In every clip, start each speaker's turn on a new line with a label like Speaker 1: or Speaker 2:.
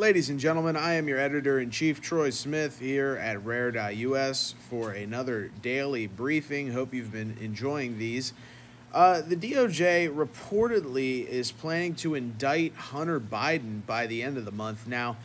Speaker 1: Ladies and gentlemen, I am your editor in chief, Troy Smith, here at Rare.us for another daily briefing. Hope you've been enjoying these. Uh, the DOJ reportedly is planning to indict Hunter Biden by the end of the month. Now,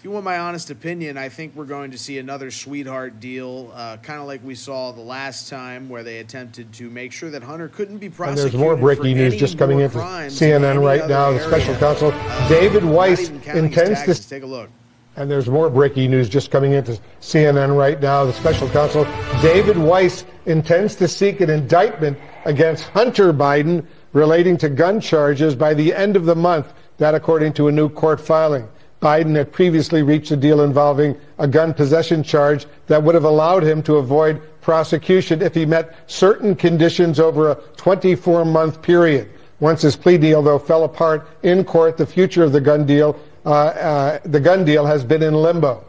Speaker 1: if you want my honest opinion, I think we're going to see another sweetheart deal, uh, kind of like we saw the last time, where they attempted to make sure that Hunter couldn't be prosecuted.
Speaker 2: And there's more breaking news just coming into CNN right now. The special counsel uh, David Weiss intends to
Speaker 1: take a look.
Speaker 2: And there's more breaking news just coming into CNN right now. The special counsel David Weiss intends to seek an indictment against Hunter Biden relating to gun charges by the end of the month. That, according to a new court filing. Biden had previously reached a deal involving a gun possession charge that would have allowed him to avoid prosecution if he met certain conditions over a 24 month period. Once his plea deal, though, fell apart in court, the future of the gun deal, uh, uh, the gun deal has been in limbo.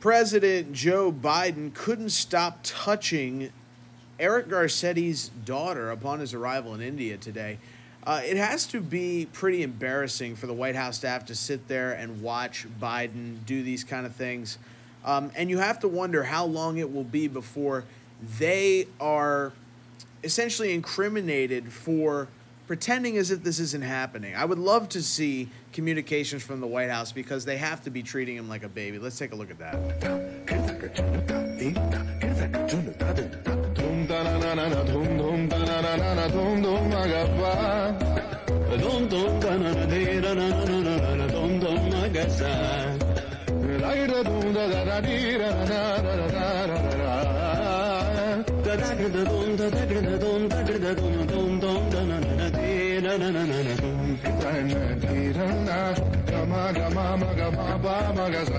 Speaker 1: President Joe Biden couldn't stop touching Eric Garcetti's daughter upon his arrival in India today. Uh, it has to be pretty embarrassing for the White House staff to sit there and watch Biden do these kind of things. Um, and you have to wonder how long it will be before they are essentially incriminated for pretending as if this isn't happening. I would love to see communications from the White House because they have to be treating him like a baby. Let's take a look at that. Dum da na na de da na na na na na dum dum ma ga sa. La da dum da da da di da na na na na na na. Da da ga da dum da da da dum da ga da dum dum dum da na na na de na na na na na dum. Da na da na ga ma ga ma ba ma ga sa.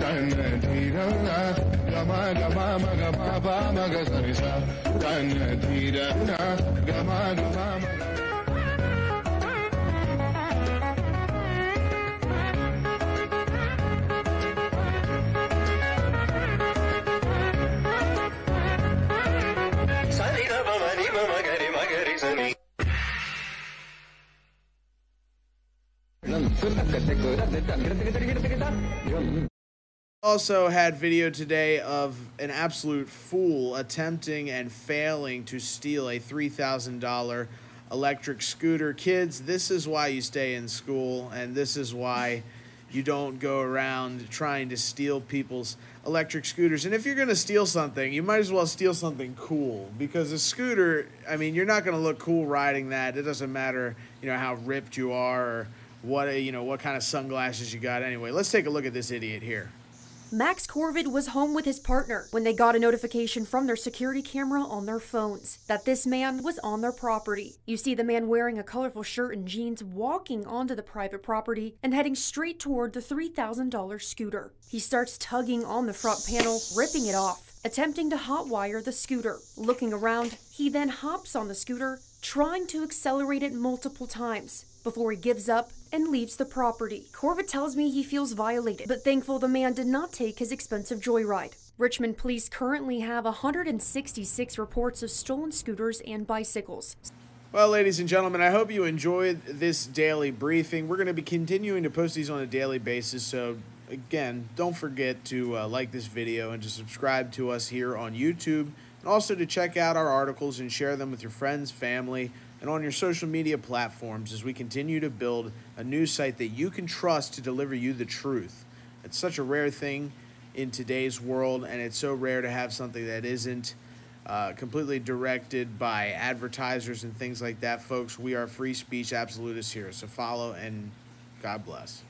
Speaker 1: Da na di da na ga ma ga ma ba ma ga sa. Da na di da na ga ma ga Also had video today of an absolute fool attempting and failing to steal a $3,000 electric scooter. Kids, this is why you stay in school and this is why you don't go around trying to steal people's electric scooters. And if you're going to steal something, you might as well steal something cool because a scooter, I mean, you're not going to look cool riding that. It doesn't matter, you know, how ripped you are or what, uh, you know, what kind of sunglasses you got anyway. Let's take a look at this idiot here.
Speaker 3: Max Corvid was home with his partner when they got a notification from their security camera on their phones that this man was on their property. You see the man wearing a colorful shirt and jeans walking onto the private property and heading straight toward the $3,000 scooter. He starts tugging on the front panel, ripping it off, attempting to hotwire the scooter. Looking around, he then hops on the scooter, trying to accelerate it multiple times before he gives up and leaves the property. Corvid tells me he feels violated, but thankful the man did not take his expensive joyride. Richmond police currently have 166 reports of stolen scooters and bicycles.
Speaker 1: Well, ladies and gentlemen, I hope you enjoyed this daily briefing. We're going to be continuing to post these on a daily basis, so again, don't forget to uh, like this video and to subscribe to us here on YouTube, and also to check out our articles and share them with your friends, family, and on your social media platforms as we continue to build a news site that you can trust to deliver you the truth. It's such a rare thing in today's world, and it's so rare to have something that isn't uh, completely directed by advertisers and things like that, folks. We are free speech absolutists here, so follow and God bless.